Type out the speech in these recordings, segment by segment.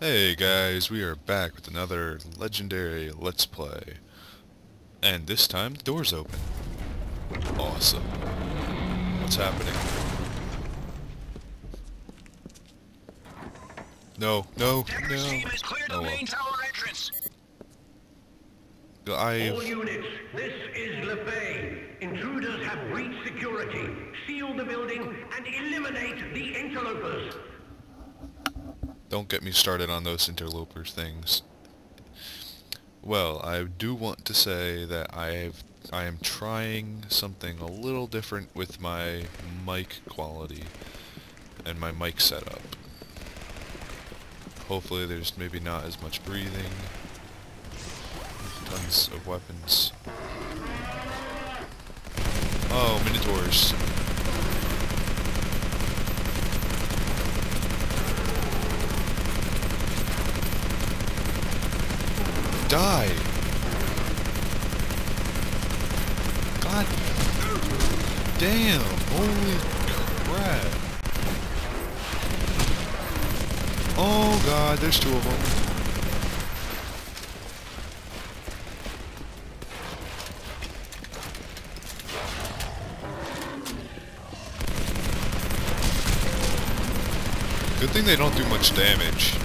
Hey guys, we are back with another legendary Let's Play. And this time, the door's open. Awesome. What's happening? No, no, Temper no. team has cleared Oh the well. main tower. All units, this is Lefay. Intruders have breached security. Seal the building and eliminate the interlopers. Don't get me started on those interlopers things. Well, I do want to say that I've I am trying something a little different with my mic quality and my mic setup. Hopefully there's maybe not as much breathing. Tons of weapons. Oh, Minotaurs. Die! God damn! Holy crap! Oh god, there's two of them. Good thing they don't do much damage.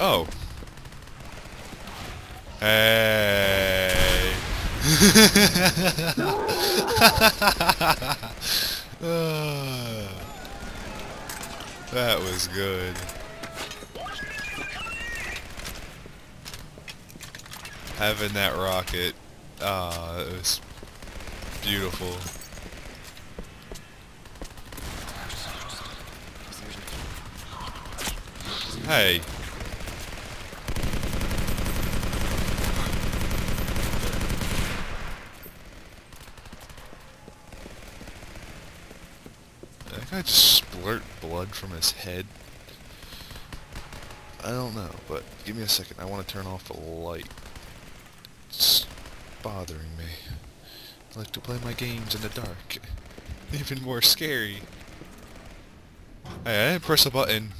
Oh. Hey. That was good. Having that rocket, ah, it was beautiful. Hey. That guy just splurt blood from his head. I don't know, but give me a second. I want to turn off the light. It's bothering me. I like to play my games in the dark. Even more scary. Hey, I didn't press a button.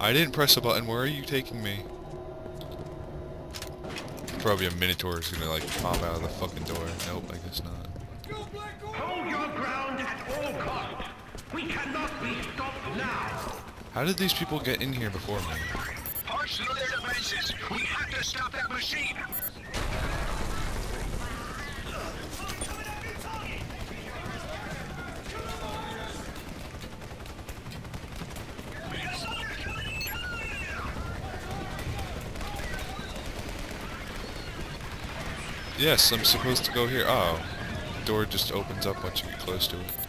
I didn't press a button. Where are you taking me? Probably a Minotaur is gonna like pop out of the fucking door. Nope, I guess not. How did these people get in here before me? Through their defenses. We have to stop that machine. Yes, I'm supposed to go here. Oh, the door just opens up once you get close to it.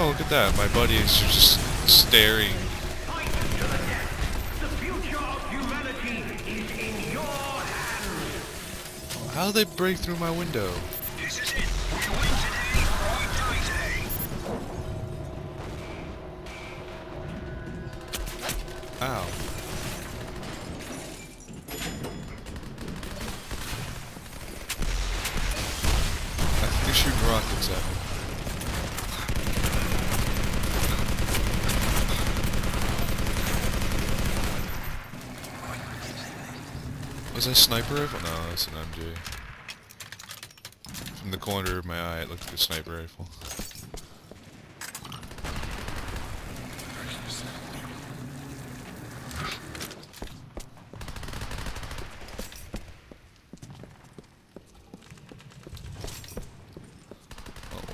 Oh, look at that. My buddy is just staring. How did they break through my window? Sniper rifle? No, that's an MG. From the corner of my eye, it looked like a sniper rifle.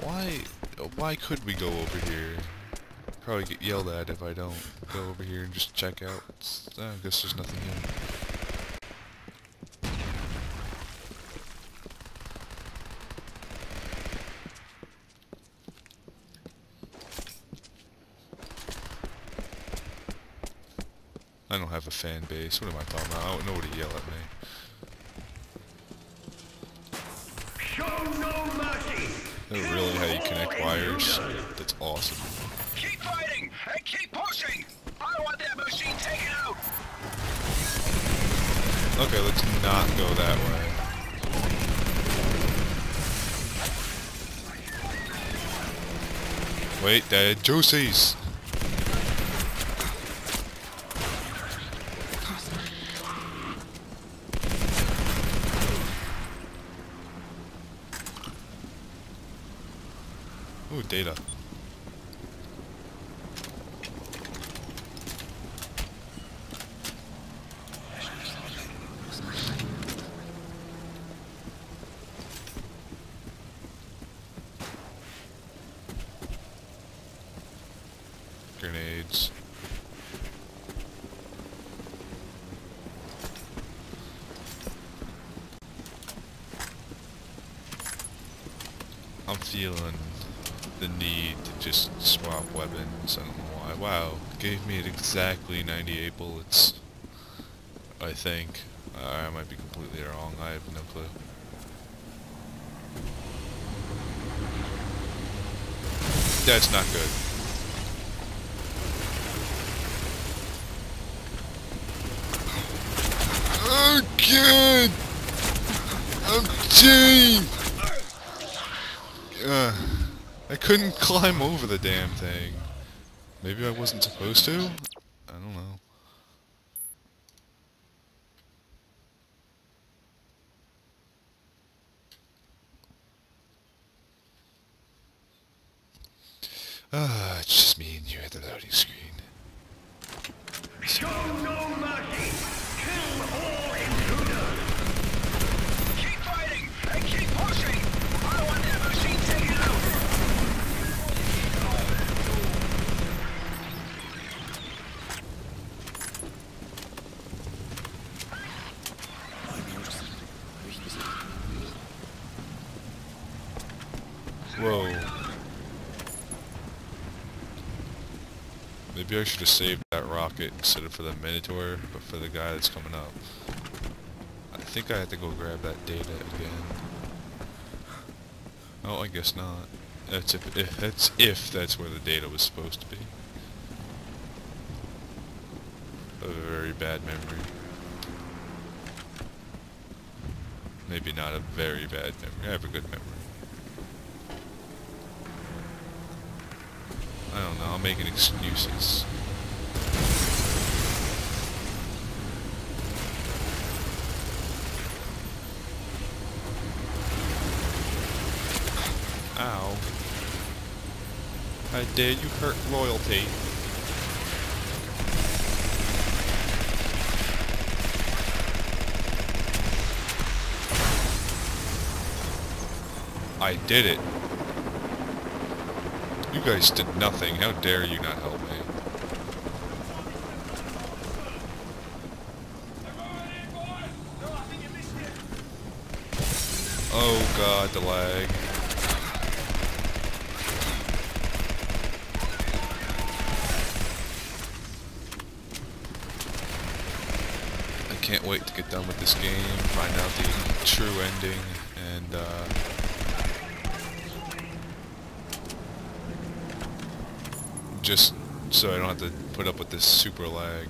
Why, why could we go over here? Probably get yelled at if I don't go over here and just check out. I guess there's nothing here. I don't have a base. What am I talking about? I don't know what to yell at me. Show no mercy. Really how you connect wires? That's awesome. Keep fighting and keep pushing. I want that machine taken out. Okay, let's not go that way. Wait, that juices. Ooh, data. Grenades. I'm feeling just swap weapons. I don't know why. Wow, gave me exactly 98 bullets. I think. Uh, I might be completely wrong. I have no clue. That's not good. Again! I'm cheating! Uh, I couldn't climb over the damn thing. Maybe I wasn't supposed to? I don't know. Ah, it's just me and you at the loading screen. Kill all intruders. Keep fighting and keep pushing. I want that machine taken out. Whoa. Maybe I should have saved that rocket instead of for the Minotaur, but for the guy that's coming up. I think I have to go grab that data again. Oh, I guess not. That's if, if that's if that's where the data was supposed to be. A very bad memory. Maybe not a very bad memory. I have a good memory. I don't know, I'm making excuses. Ow. How dare you hurt royalty? I did it. You guys did nothing. How dare you not help me? Oh god, the lag. I can't wait to get done with this game, find out the true ending, and uh, just so I don't have to put up with this super lag.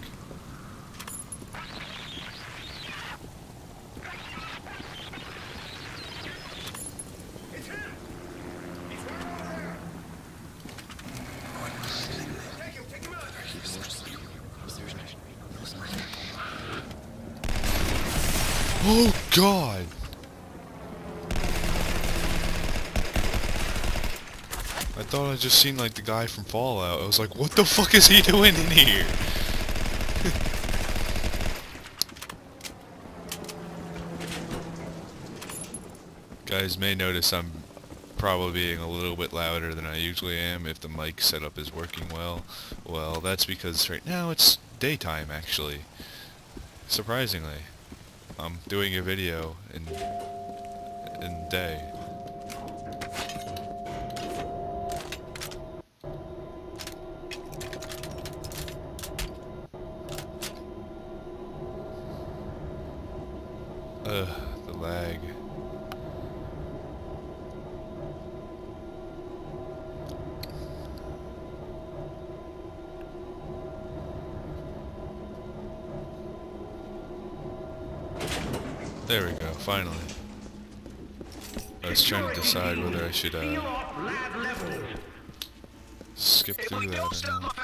Oh god! I thought I just seen like the guy from Fallout. I was like, what the fuck is he doing in here? Guys may notice I'm probably being a little bit louder than I usually am if the mic setup is working well. Well, that's because right now it's daytime actually. Surprisingly. I'm doing a video in in day. Ugh, the lag. There we go, finally. I was trying to decide whether I should uh, skip through that or not.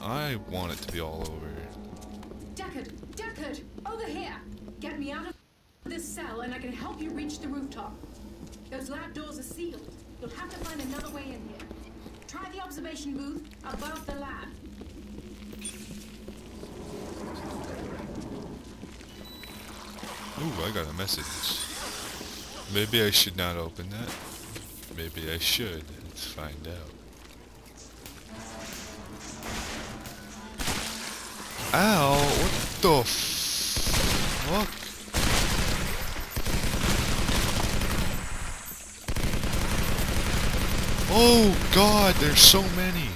I want it to be all over. Deckard! Deckard! Over here! Get me out of this cell and I can help you reach the rooftop. Those lab doors are sealed. You'll have to find another way in here. Try the observation booth above the lab. Ooh, I got a message. Maybe I should not open that. Maybe I should. Let's find out. Ow! The oh, fuck? Oh god, there's so many!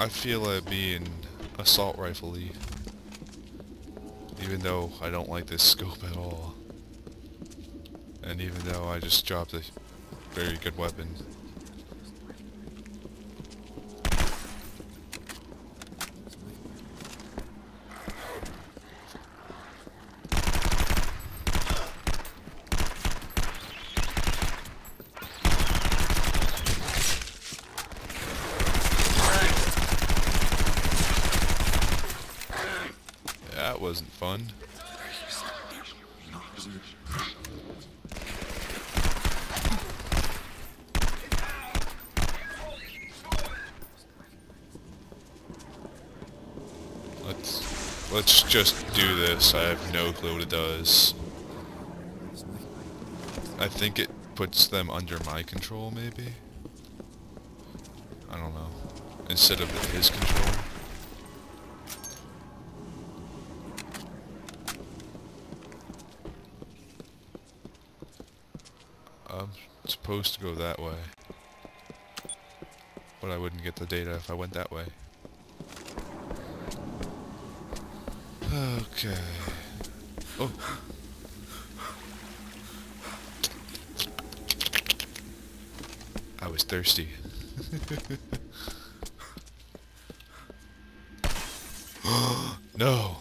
I feel it being assault rifle Even though I don't like this scope at all. And even though I just dropped a very good weapon. That wasn't fun. Let's just do this. I have no clue what it does. I think it puts them under my control, maybe. I don't know. Instead of his control. I'm supposed to go that way. But I wouldn't get the data if I went that way. Okay. Oh. I was thirsty. no.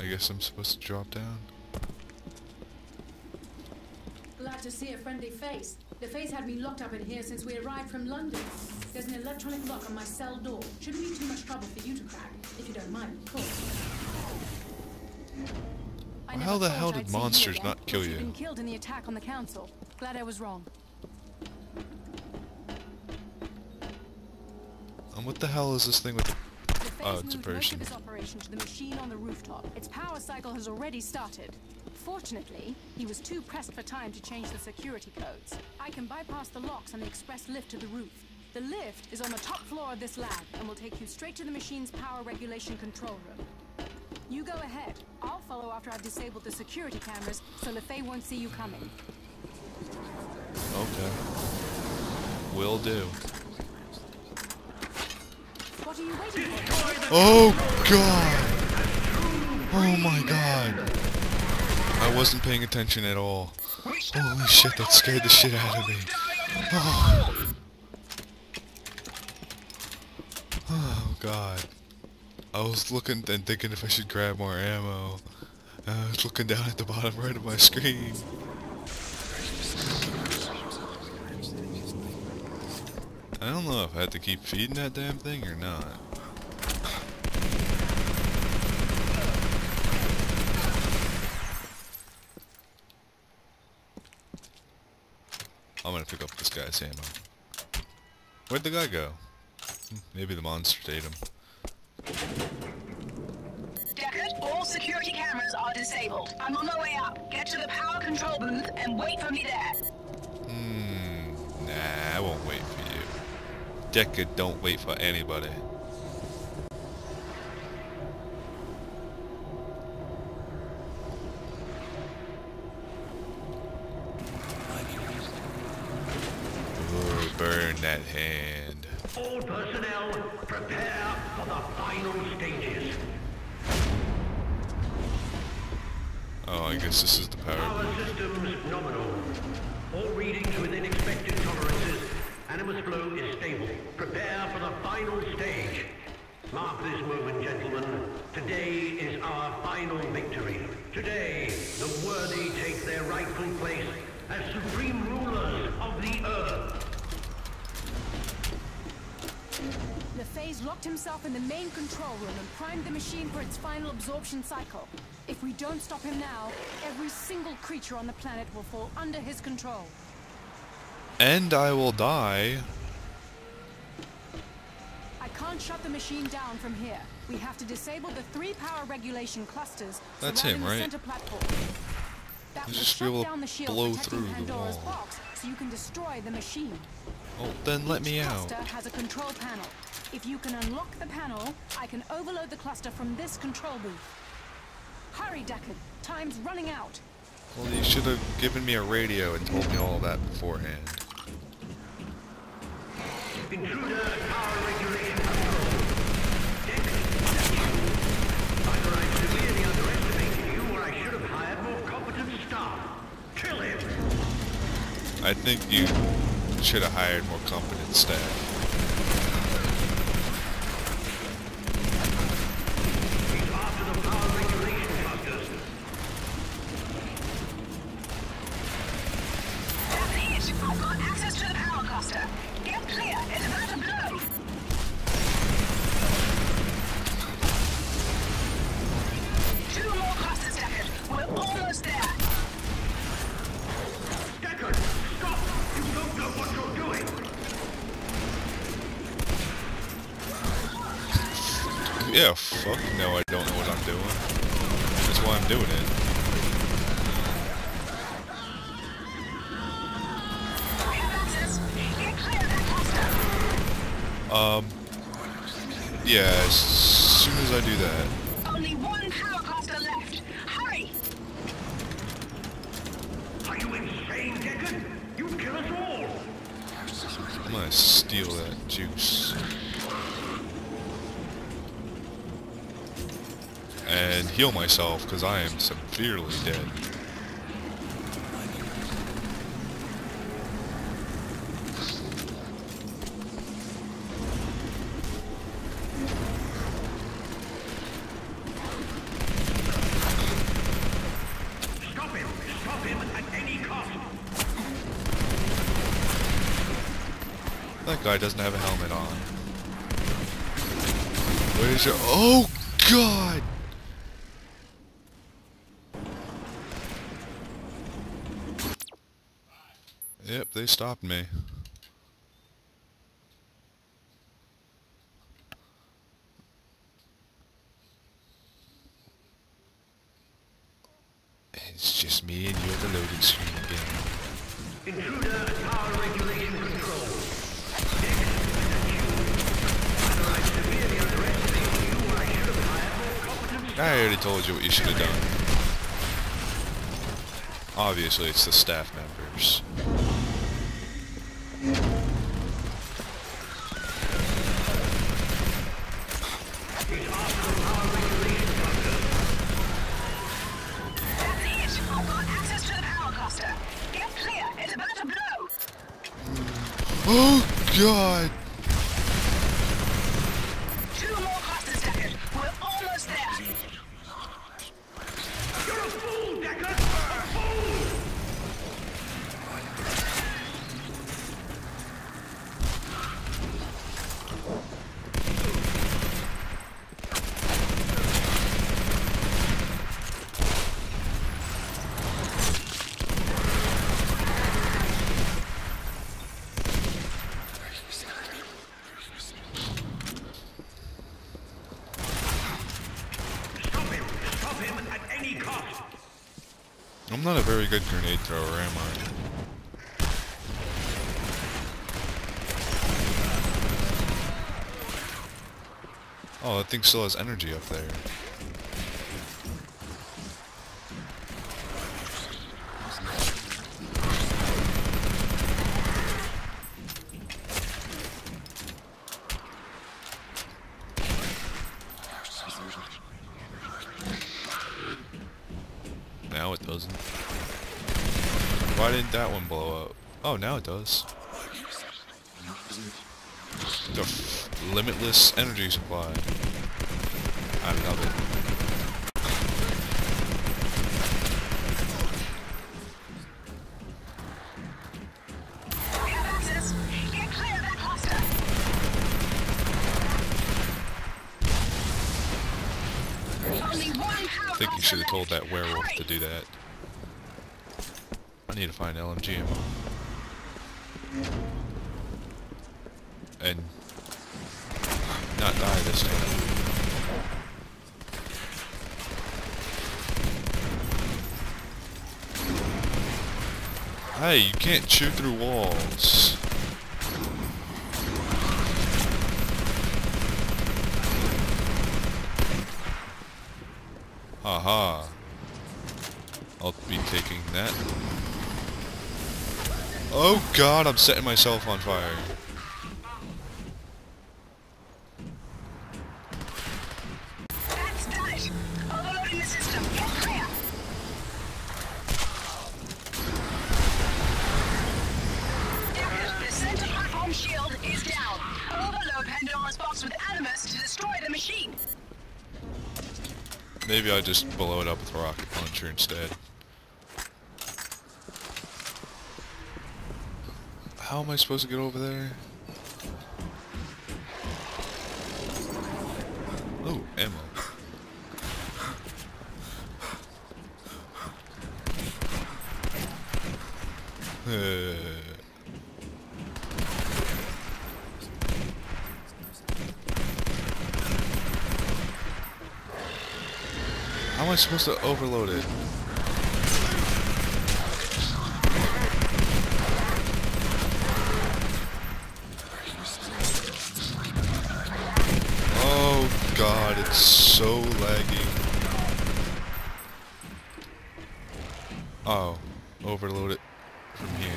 I guess I'm supposed to drop down. Glad to see a friendly face. The face had me locked up in here since we arrived from London. There's an electronic lock on my cell door. Shouldn't be too much trouble for you to crack, if you don't mind, of course. Well, how the hell I'd did monsters not kill you? Been killed in the attack on the council. Glad I was wrong. And what the hell is this thing with Oh, it's a person. its operation to the machine on the rooftop. Its power cycle has already started. Fortunately, he was too pressed for time to change the security codes. I can bypass the locks on the express lift to the roof. The lift is on the top floor of this lab and will take you straight to the machine's power regulation control room. You go ahead. I'll follow after I've disabled the security cameras so LeFay won't see you coming. Okay. Will do. What are you waiting for? Oh god! Oh my god! I wasn't paying attention at all. Holy shit, that scared the shit out of me. Oh, oh god. I was looking and thinking if I should grab more ammo. Uh, I was looking down at the bottom right of my screen. I don't know if I had to keep feeding that damn thing or not. I'm gonna pick up this guy's ammo. Where'd the guy go? Maybe the monster ate him. Deckard, all security cameras are disabled. I'm on my way up. Get to the power control booth and wait for me there. Hmm. Nah, I won't wait for you. Deckard don't wait for anybody. Ooh, burn that hand. Guess this is the power. Power systems nominal. All readings within expected tolerances. Animus flow is stable. Prepare for the final stage. Mark this moment, gentlemen. Today is our final victory. Today, the worthy take their rightful place as supreme rulers of the earth. LeFay's locked himself in the main control room and primed the machine for its final absorption cycle. If we don't stop him now, every single creature on the planet will fall under his control. And I will die. I can't shut the machine down from here. We have to disable the three power regulation clusters That's surrounding him, the right? center platform. That You will just be able to down the shield blow through the Pandora's wall. box so you can destroy the machine. Oh, then let me Each out. cluster has a control panel. If you can unlock the panel, I can overload the cluster from this control booth. Hurry, Deckard. Time's running out. Well, you should have given me a radio and told me all that beforehand. Intruder power regulation control. Dick, that's you. Either I severely underestimated you or I should have hired more competent staff. Kill him! I think you should have hired more competent staff. Yeah, fuck no, I don't know what I'm doing. That's why I'm doing it. Um, yeah, as soon as I do that. Only one power cluster left. Hurry! Are you insane, Deckard? You'd kill us all! I'm gonna steal that juice. And heal myself, because I am severely dead. Stop him! Stop him at any cost! That guy doesn't have a helmet on. Where's your... Oh, God! Yep, they stopped me. It's just me and you at the loading screen again. Intruder power regulation control. Dick, that's you. Either I severely underestimated you or I should have hired more I already told you what you should have done. Obviously, it's the staff members. I'm not a very good grenade thrower, am I? Oh, that thing still has energy up there. It does. The limitless energy supply. I love it. I think you should have told that werewolf to do that. I need to find LMG ammo. And not die this time. Hey, you can't chew through walls. Haha. I'll be taking that. Oh god, I'm setting myself on fire. Maybe I just blow it up with a rocket launcher instead. How am I supposed to get over there? Oh, ammo. How am I supposed to overload it? Oh god, it's so laggy. Oh, overload it from here.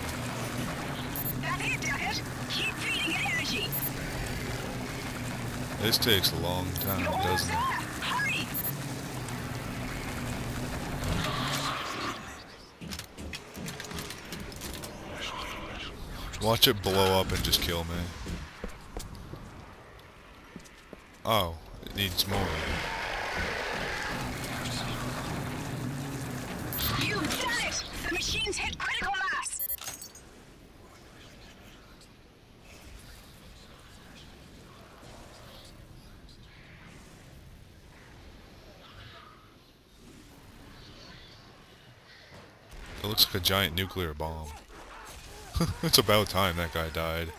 This takes a long time, doesn't it? Watch it blow up and just kill me. Oh, needs more. You've done it. The machine's hit critical mass. It looks like a giant nuclear bomb. it's about time that guy died.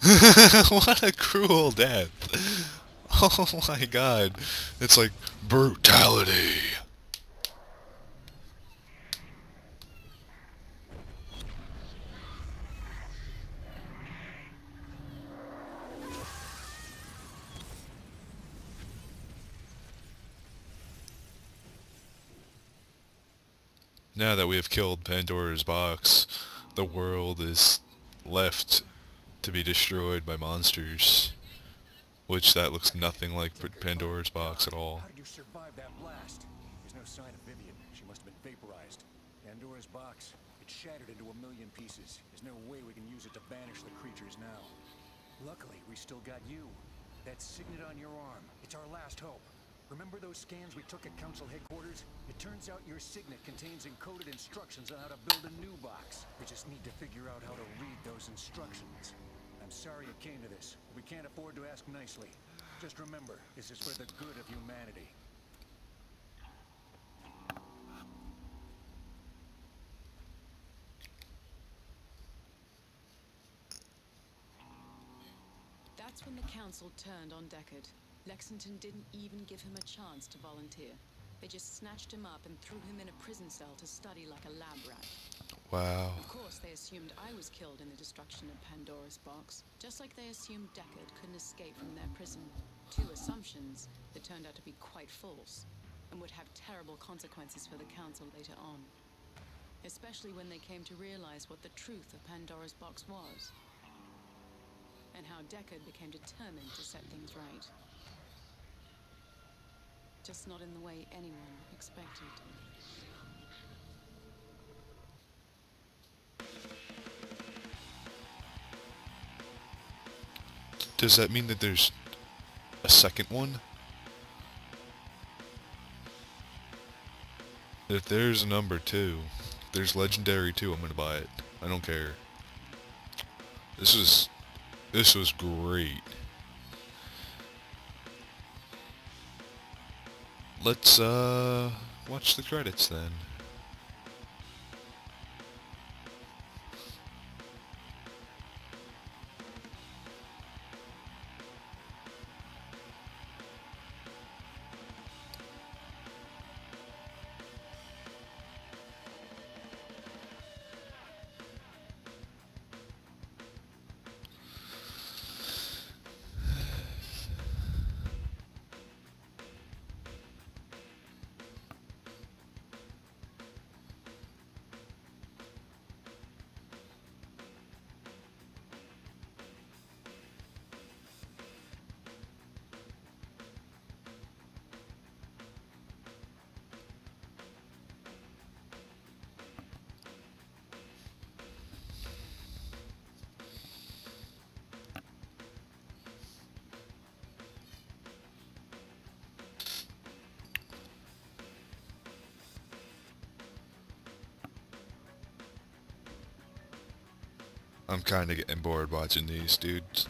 what a cruel death. Oh my god. It's like brutality. Now that we have killed Pandora's box, the world is left to be destroyed by monsters. Which that looks nothing like Pandora's box at all. How did you survive that blast? There's no sign of Vivian. She must have been vaporized. Pandora's box. It shattered into a million pieces. There's no way we can use it to banish the creatures now. Luckily, we still got you. That signet on your arm. It's our last hope. Remember those scans we took at Council headquarters? It turns out your signet contains encoded instructions on how to build a new box. We just need to figure out how to read those instructions. I'm sorry it came to this. We can't afford to ask nicely. Just remember, this is for the good of humanity. That's when the council turned on Deckard. Lexington didn't even give him a chance to volunteer. They just snatched him up and threw him in a prison cell to study like a lab rat. Wow. Of course, they assumed I was killed in the destruction of Pandora's box, just like they assumed Deckard couldn't escape from their prison. Two assumptions that turned out to be quite false, and would have terrible consequences for the Council later on. Especially when they came to realize what the truth of Pandora's box was. And how Deckard became determined to set things right. Just not in the way anyone expected. Does that mean that there's a second one? If there's a number two, there's legendary two, I'm gonna buy it. I don't care. This was, this was great. Let's uh watch the credits then. I'm kinda getting bored watching these dudes.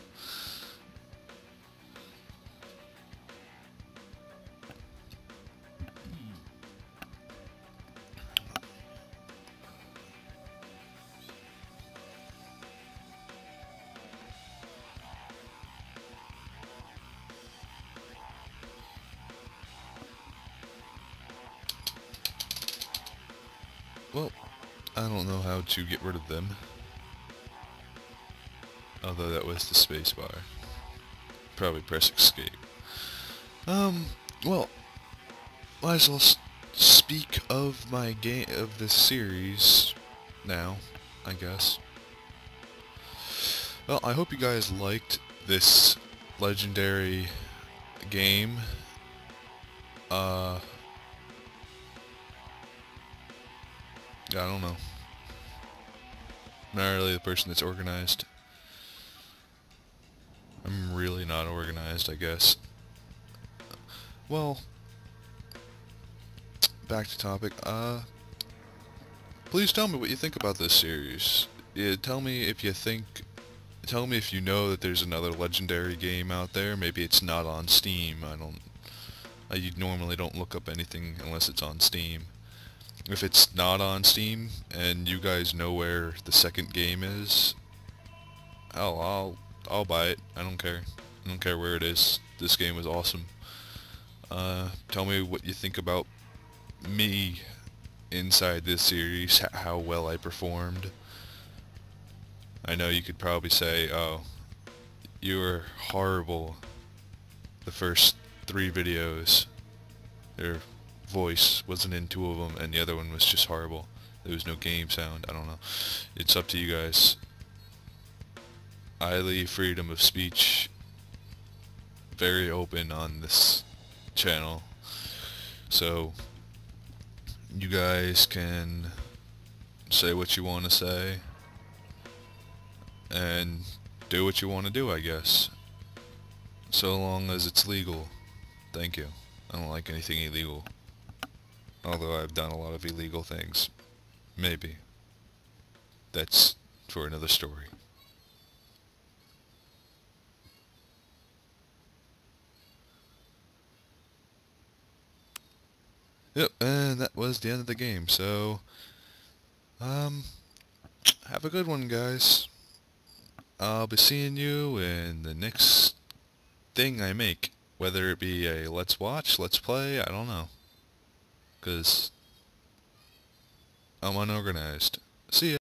Well, I don't know how to get rid of them. Although that was the spacebar. Probably press escape. Um, well, might as well speak of my game of this series now, I guess. Well, I hope you guys liked this legendary game. Uh, I don't know. Not really the person that's organized. Not organized, I guess. Well, back to topic. Uh, please tell me what you think about this series. Yeah, tell me if you think, tell me if you know that there's another legendary game out there. Maybe it's not on Steam. I don't. I normally don't look up anything unless it's on Steam. If it's not on Steam and you guys know where the second game is, hell, I'll I'll buy it. I don't care. I don't care where it is. This game was awesome. Uh, tell me what you think about me inside this series, how well I performed. I know you could probably say, oh, you were horrible the first three videos. Your voice wasn't in two of them, and the other one was just horrible. There was no game sound. I don't know. It's up to you guys. I leave freedom of speech very open on this channel. So you guys can say what you want to say and do what you want to do, I guess. So long as it's legal. Thank you. I don't like anything illegal. Although I've done a lot of illegal things. Maybe. That's for another story. Yep, and that was the end of the game, so... Um... Have a good one, guys. I'll be seeing you in the next thing I make. Whether it be a Let's Watch, Let's Play, I don't know. Because... I'm unorganized. See ya.